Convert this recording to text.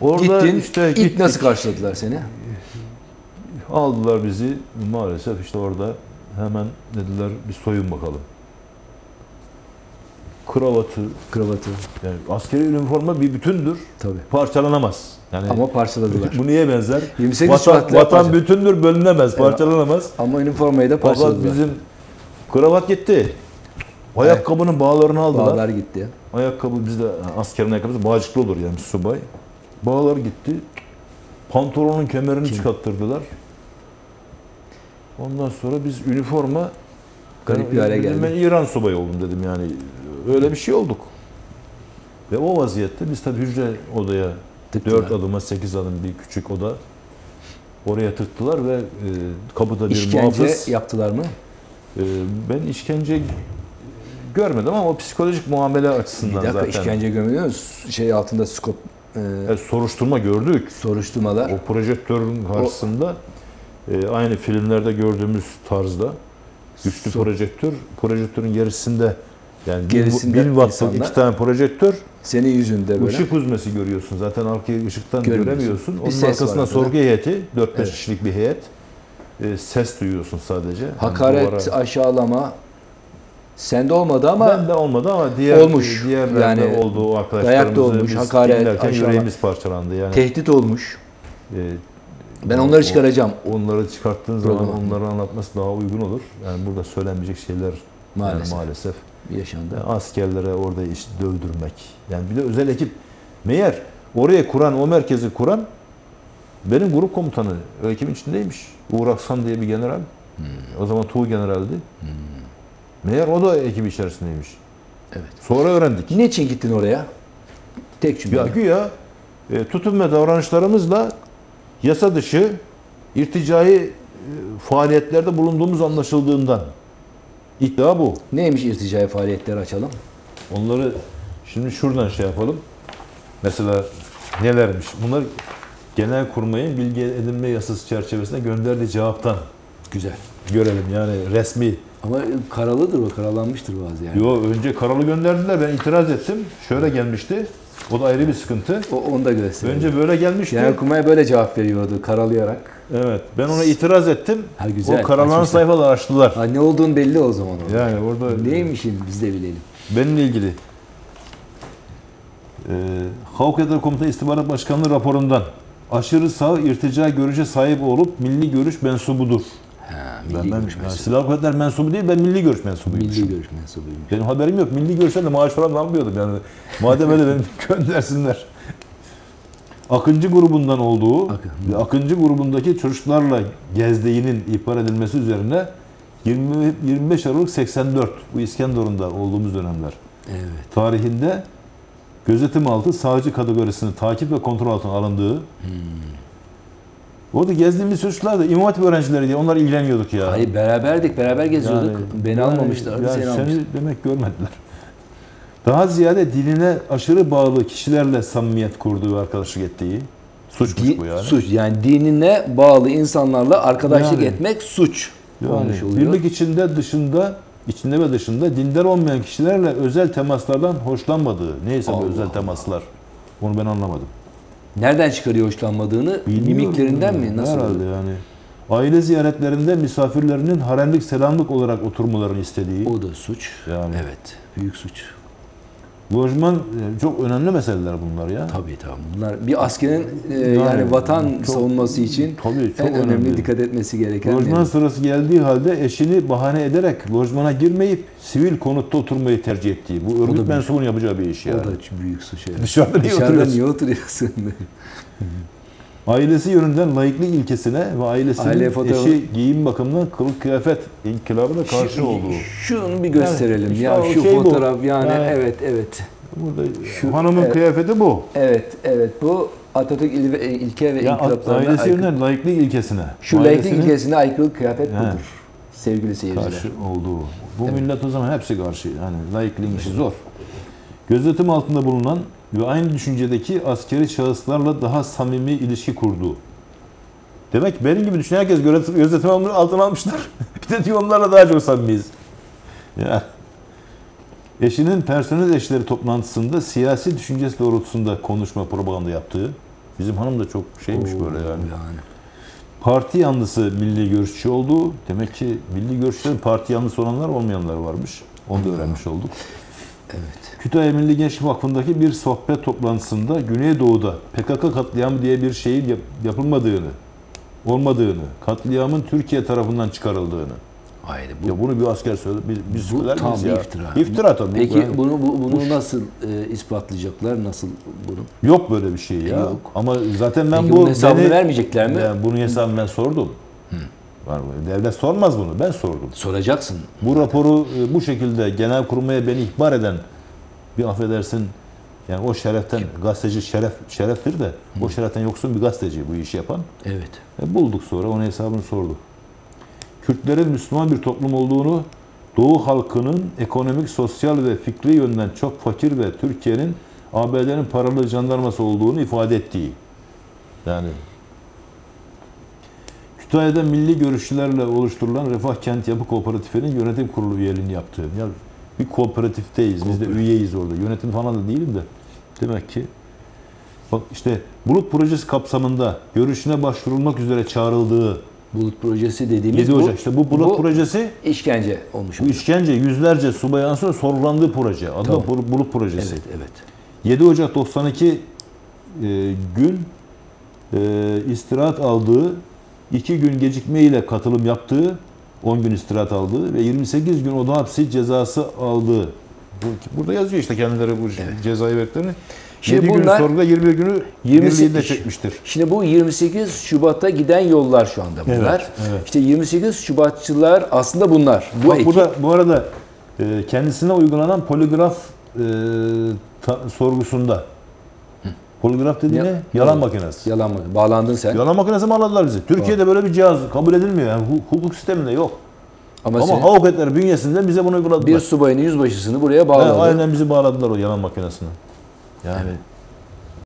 Orada Gittin. işte ilk gittik. nasıl karşıladılar seni? Aldılar bizi maalesef işte orada hemen dediler bir soyun bakalım. Kravatı, Kravatı. yani askeri üniforma bir bütündür. Tabii. Parçalanamaz. Yani Ama parçaladılar. bu niye benzer? 28 Vatan, vatan parça- bütündür, bölünemez, parçalanamaz. Ama üniformayı da parçaladılar. bizim kravat gitti. Ayakkabının bağlarını aldılar. Bağlar gitti. Ayakkabı bizde askerin ayakkabısı bağcıklı olur yani subay. Bağlar gitti. Pantolonun kemerini çıkarttırdılar. Ondan sonra biz üniforma Garip bir hale geldi. Ben İran subayı oldum dedim yani. Öyle bir şey olduk. Ve o vaziyette biz tabii hücre odaya Tıktılar. 4 adıma 8 adım bir küçük oda oraya tıktılar ve e, kapıda bir İşkence muhafız. yaptılar mı? e, ben işkence görmedim ama o psikolojik muamele Bir açısından dakika zaten. işkence gömülüyor musun? Şey altında skop e, E, soruşturma gördük. soruşturmalar. O projektörün karşısında e, aynı filmlerde gördüğümüz tarzda güçlü So- projektör, projektörün gerisinde yani Gerisinde bin wattlık insanlar- iki tane projektör, Senin yüzünde böyle. ışık huzmesi görüyorsun. Zaten arkayı ışıktan göremiyorsun. Bir Onun arkasında sorgu heyeti, 4-5 Evet. kişilik bir heyet. E, ses duyuyorsun sadece. Yani Hakaret, duvara- aşağılama sende olmadı ama ben de olmadı ama diğer Olmuş. diğerlerde Yani olduğu arkadaşlarımızı da olmuş, biz hakaret, aşağılama. yüreğimiz parçalandı. Yani tehdit olmuş. e, Ben onları çıkaracağım Onları çıkarttığın zaman Programa. onları anlatması daha uygun olur. Yani burada söylenmeyecek şeyler maalesef. yani maalesef. Yaşandı. Yani askerlere orada iş dövdürmek. Yani bir de özel ekip. Meğer oraya kuran, o merkezi kuran benim grup komutanı. O ekibin içindeymiş. Uğur Aksan diye bir general. Hmm. O zaman Tuğ generaldi. Meğer o da ekip içerisindeymiş. Evet. Sonra öğrendik. Niçin gittin oraya? Tek cümle. Ya güya e, tutum ve davranışlarımızla yasa dışı irticai e, faaliyetlerde bulunduğumuz anlaşıldığından. İddia bu. Neymiş irticai faaliyetleri açalım? Onları şimdi şuradan şey yapalım. Mesela nelermiş? Bunlar genel kurmayın bilgi edinme yasası çerçevesinde gönderdiği cevaptan Güzel. görelim. Yani resmi. Ama karalıdır o, karalanmıştır bazı yani. Yo önce karalı gönderdiler. Ben itiraz ettim. Şöyle gelmişti. O da ayrı bir sıkıntı. O, onu da gösterelim. Önce böyle gelmişti. Genelkurmay böyle cevap veriyordu karalayarak. Evet. Ben ona itiraz ettim. Ha, güzel, O karalanan sayfalar açtılar. Ha, ne olduğunu belli o zaman orada. Yani orada Neymişin biz de bilelim. benimle ilgili e, Havkatlar Komuta İstihbarat Başkanlığı raporundan aşırı sağ irtica görüşe sahip olup milli görüş mensubudur. Ben, milli ben, görüş mensubu. Silahlı Kuvvetler mensubu değil, ben milli görüş mensubuyum. Milli görüş mensubuymuş. Benim haberim yok. Milli görüşten de maaş falan almıyordum yani. Madem öyle beni göndersinler. Akıncı grubundan olduğu Akın. ve Akıncı grubundaki çocuklarla gezdiğinin ihbar edilmesi üzerine 20, 25 Aralık 84 bu İskenderun'da olduğumuz dönemler Evet. tarihinde gözetim altı sağcı kategorisini takip ve kontrol altına alındığı Hmm. Orada gezdiğimiz çocuklar da İmam Hatip öğrencileri diye onlar ilgileniyorduk ya. Hayır beraberdik, beraber geziyorduk. Beni yani- almamışlardı, yani seni seni almışlar. demek görmediler. Daha ziyade dinine aşırı bağlı kişilerle samimiyet kurduğu arkadaşlık ettiği suçmuş Di- bu yani. Suç yani dinine bağlı insanlarla arkadaşlık Yani. etmek suç Yani birlik içinde dışında içinde ve dışında dindar olmayan kişilerle özel temaslardan hoşlanmadığı. Neyse bu Allah özel Allah. temaslar. Onu ben anlamadım. Nereden çıkarıyor hoşlanmadığını? Bilmiyorum Mimiklerinden mi? Nasıl? Herhalde yani. Aile ziyaretlerinde misafirlerinin haremlik selamlık olarak oturmalarını istediği. O da suç. Yani. Evet. Büyük suç. Lojman e, çok önemli meseleler bunlar ya. Tabii tabii. Bunlar bir askerin e, yani, vatan çok- savunması için Tabii çok en önemli, önemli. dikkat etmesi gereken Lojman mevzu. sırası geldiği halde eşini bahane ederek lojmana girmeyip sivil konutta oturmayı tercih ettiği. Bu örgüt mensubunun yapacağı bir iş O yani. da büyük suç. Evet. Dışarıda niye Dışarıda oturuyorsun? niye oturuyorsun? Ailesi yönünden laiklik ilkesine ve ailesinin Aile fotoğrafı- eşi giyim bakımından kılık kıyafet inkılabına karşı Şu- olduğu. Şunu bir gösterelim Yani ya şu şu şey bu. fotoğraf yani, Yani- evet evet. Burada Şu- hanımın evet. kıyafeti bu. Evet evet bu Atatürk il ve, ilke ve Ya inkılaplarına ailesi aykırı. yönünden laiklik ilkesine. Şu ailesinin ilkesine aykırı kıyafet He. budur. Sevgili seyirciler. karşı olduğu. Bu Evet. millet o zaman hepsi karşı. Yani laikliğin işi zor. Gözetim altında bulunan ve aynı düşüncedeki askeri şahıslarla daha samimi ilişki kurduğu. Demek ki benim gibi düşünen herkes gözetim, gözetim altına almışlar. bir de diyor onlarla daha çok samimiyiz. Ya. Eşinin personel eşleri toplantısında siyasi düşüncesi doğrultusunda konuşma propaganda yaptığı. Bizim hanım da çok şeymiş Oo, böyle yani. yani. Parti yanlısı milli görüşçü oldu. Demek ki milli görüşçülerin parti yanlısı olanlar olmayanlar varmış. Onu da öğrenmiş olduk. Evet. Kütahya Milli Gençlik Vakfı'ndaki bir sohbet toplantısında Güneydoğu'da PKK katliamı diye bir şeyin yap- yapılmadığını, olmadığını, katliamın Türkiye tarafından çıkarıldığını. Haydi bu. Ya bunu bir asker söyledi. Biz, biz Bu tam ya? iftira. İftira tabii. Peki Yani bunu bu- bunu nasıl e, ispatlayacaklar? Nasıl bunu? yok böyle bir şey ya. Yok. Ama zaten ben Peki bu hesabını beni- vermeyecekler mi? Ben bunun hesabını ben sordum. Var mı? Devlet sormaz bunu. Ben sordum. Soracaksın. Bu raporu e, bu şekilde genel kurmaya beni ihbar eden bir affedersin yani o şereften gazeteci şeref şereftir de o şereften yoksun bir gazeteci bu işi yapan. Evet. E, bulduk sonra onun hesabını sorduk. Kürtlerin Müslüman bir toplum olduğunu, Doğu halkının ekonomik, sosyal ve fikri yönden çok fakir ve Türkiye'nin ABD'nin paralı jandarması olduğunu ifade ettiği. Yani Kütahya'da milli görüşçülerle oluşturulan Refah Kent Yapı Kooperatifi'nin yönetim kurulu üyeliğini yaptığı. Ya bir kooperatifteyiz. Biz de üyeyiz orada. Yönetim falan da değilim de. Demek ki bak işte Bulut projesi kapsamında görüşüne başvurulmak üzere çağrıldığı Bulut projesi dediğimiz 7 bu Ocak işte bu Bulut projesi işkence olmuş. bu işkence yüzlerce subayın sonra sorgulandığı proje. Adı Tamam. Bulut projesi. Evet, evet. 7 Ocak 92 e, gün e, istirahat aldığı, 2 gün gecikme ile katılım yaptığı, 10 gün istirahat aldığı ve 28 gün oda hapsi cezası aldığı. Bu- Burada yazıyor işte kendileri bu cezayı verdiklerini. Şimdi 7 gün bunlar- sorguda 21 günü 28 birliğinde çekmiştir. Şimdi bu 28 Şubat'a giden yollar şu anda bunlar. Evet, evet. İşte 28 Şubatçılar aslında bunlar. Bu Bak ekip. burada bu arada e, kendisine uygulanan poligraf e, ta- sorgusunda poligraf dediği Ya- ne? Yalan makinesi. Yalan mı? Bağlandın sen. Yalan makinesi mi aldılar bizi? Türkiye'de böyle bir cihaz kabul edilmiyor. Yani hu- hukuk sisteminde yok. Ama, Ama sen avukatlar bünyesinden bize bunu uyguladılar. bir subayın yüzbaşısını buraya He, bağladı. aynen bizi bağladılar o yalan makinesine. Yani Evet.